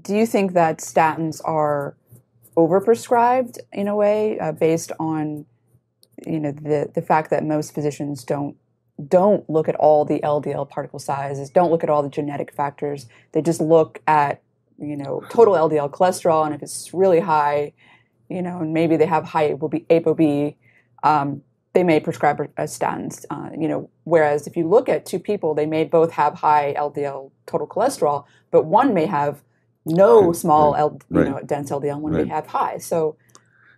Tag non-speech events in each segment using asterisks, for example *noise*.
do you think that statins are overprescribed in a way uh, based on you know the the fact that most physicians don't don't look at all the LDL particle sizes, don't look at all the genetic factors. They just look at you know total LDL cholesterol, and if it's really high, you know, and maybe they have high ApoB, um, they may prescribe a statins. Uh, you know, whereas if you look at two people, they may both have high LDL total cholesterol, but one may have no small right, L, you know, dense LDL, when may have high. So,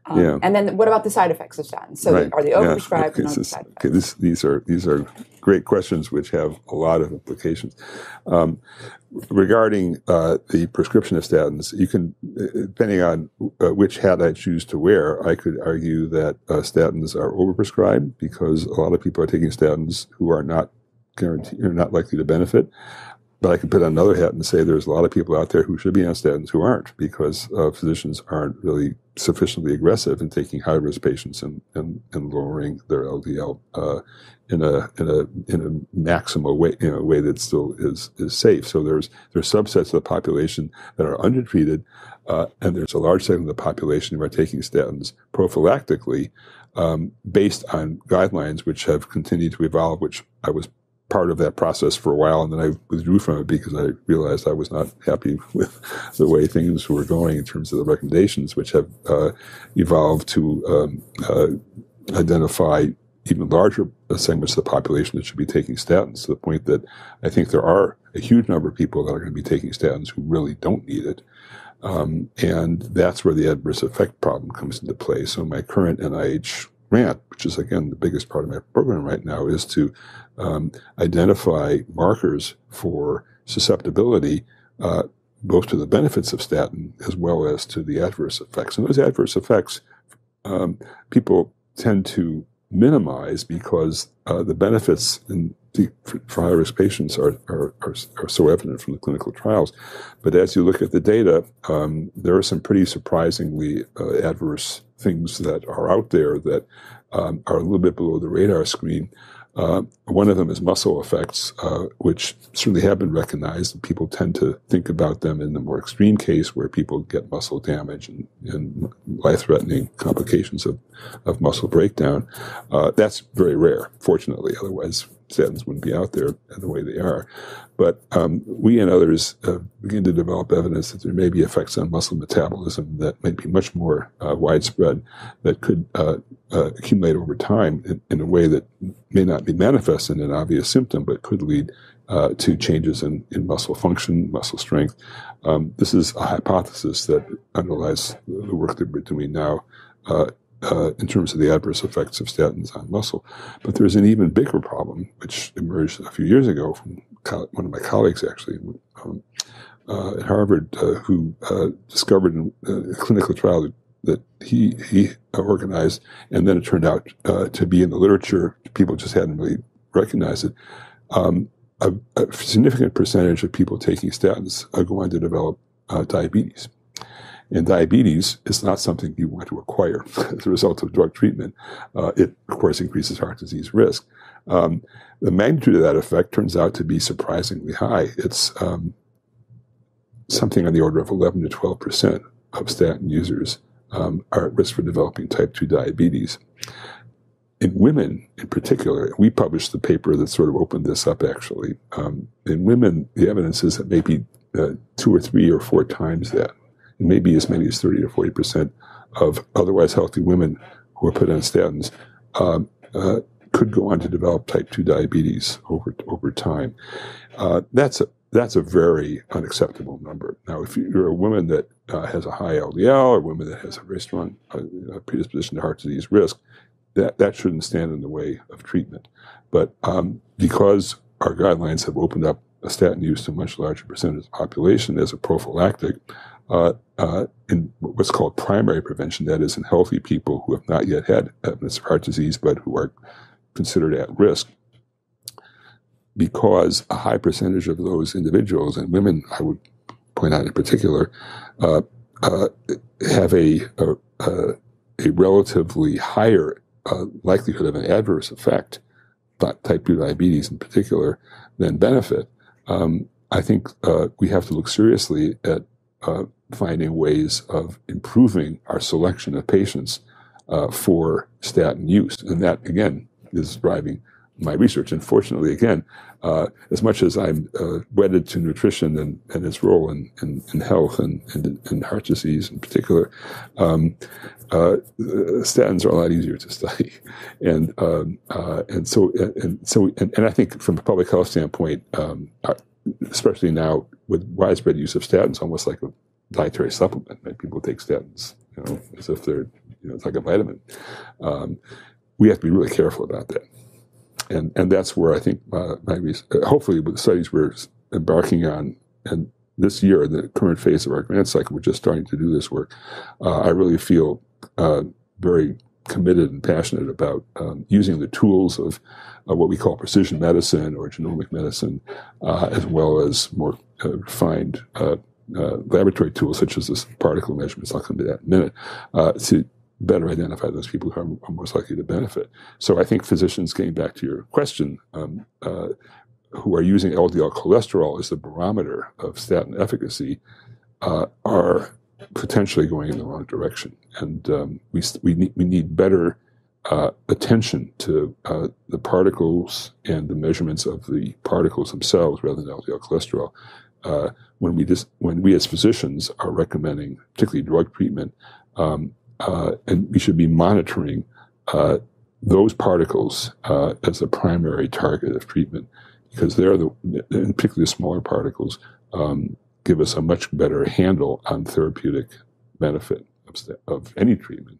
um, Yeah. and then what about the side effects of statins? So, are they Yeah. overprescribed Okay, this not is- side effects? okay, this, these are these are great questions which have a lot of implications. Um, regarding uh, the prescription of statins, you can, uh, depending on uh, which hat I choose to wear, I could argue that uh, statins are overprescribed because a lot of people are taking statins who are not guaranteed, are not likely to benefit. But I could put on another hat and say there's a lot of people out there who should be on statins who aren't because uh, physicians aren't really sufficiently aggressive in taking high risk patients and, and, and lowering their LDL uh, in a in a in a maximal way in a way that still is is safe. So there's there's subsets of the population that are undertreated, uh, and there's a large segment of the population who are taking statins prophylactically um, based on guidelines which have continued to evolve, which I was part of that process for a while, and then I withdrew from it because I realized I was not happy *laughs* with the way things were going in terms of the recommendations, which have uh, evolved to um, uh, identify even larger segments of the population that should be taking statins to the point that I think there are a huge number of people that are going to be taking statins who really don't need it. Um, and that's where the adverse effect problem comes into play. So my current NIH grant, which is again the biggest part of my program right now, is to um, identify markers for susceptibility, uh, both to the benefits of statin as well as to the adverse effects. And those adverse effects, um, people tend to minimize because uh, the benefits in the, for, high risk patients are, are, are, are so evident from the clinical trials. But as you look at the data, um, there are some pretty surprisingly uh, adverse things that are out there that um, are a little bit below the radar screen. Uh, one of them is muscle effects, uh, which certainly have been recognized. People tend to think about them in the more extreme case where people get muscle damage and, and life-threatening complications of, of muscle breakdown. Uh, that's very rare, fortunately. Otherwise, statins wouldn't be out there the way they are. But um, we and others uh, begin to develop evidence that there may be effects on muscle metabolism that might be much more uh, widespread, that could uh, uh, accumulate over time in, in, a way that may not be manifest in an obvious symptom, but could lead uh, to changes in, in muscle function, muscle strength. Um, this is a hypothesis that underlies the work that we're doing now. Uh, uh, in terms of the adverse effects of statins on muscle. But there's an even bigger problem, which emerged a few years ago from one of my colleagues, actually, um, uh, at Harvard, uh, who uh, discovered in a clinical trial that, that he, he organized, and then it turned out uh, to be in the literature. People just hadn't really recognized it. Um, a, a, significant percentage of people taking statins are going to develop uh, diabetes. And diabetes is not something you want to acquire *laughs* as a result of drug treatment. Uh, it, of course, increases heart disease risk. Um, the magnitude of that effect turns out to be surprisingly high. It's um, something on the order of 11 to 12 percent of statin users um, are at risk for developing type 2 diabetes. In women, in particular, we published the paper that sort of opened this up, actually. Um, in women, the evidence is that maybe uh, two or three or four times that maybe as many as 30 to 40 percent of otherwise healthy women who are put on statins um, uh, could go on to develop type 2 diabetes over over time. Uh, that's a that's a very unacceptable number. Now, if you're a woman that uh, has a high LDL or woman that has a very strong uh, predisposition to heart disease risk, that, that shouldn't stand in the way of treatment. But um, because our guidelines have opened up a statin use to a much larger percentage of the population as a prophylactic, uh, uh, in what's called primary prevention, that is, in healthy people who have not yet had evidence of heart disease but who are considered at risk, because a high percentage of those individuals, and women, I would point out in particular, uh, uh, have a, a, a, relatively higher uh, likelihood of an adverse effect, type 2 diabetes in particular, than benefit. Um, I think uh, we have to look seriously at uh, finding ways of improving our selection of patients uh, for statin use. And that, again, is driving my research. And fortunately, again, uh, as much as I'm uh, wedded to nutrition and, and its role in, in, in health and, and in heart disease in particular, um, uh, statins are a lot easier to *laughs* study. And, um, uh, and so, and, so and, and, I think from a public health standpoint, um, uh, especially now with widespread use of statins, almost like a dietary supplement. Right? People take statins, you know, as if they're, you know, it's like a vitamin. Um, we have to be really careful about that and and that's where I think uh, maybe uh, hopefully with the studies we're embarking on and this year, in the current phase of our grant cycle, we're just starting to do this work. Uh, I really feel uh, very committed and passionate about um, using the tools of what we call precision medicine or genomic medicine, uh, as well as more refined laboratory tools such as this particle measurements. I'll come to that in a minute. to better identify those people who are, are, most likely to benefit. So I think physicians, getting back to your question, um, uh, who are using LDL cholesterol as the barometer of statin efficacy, uh, are potentially going in the wrong direction, and um, we we need we need better uh, attention to uh, the particles and the measurements of the particles themselves rather than LDL cholesterol. Uh, when we dis- when we as physicians are recommending, particularly drug treatment, um, uh, and we should be monitoring uh, those particles uh, as the primary target of treatment because they're the, and particularly the smaller particles, um, give us a much better handle on therapeutic benefit of, of any treatment.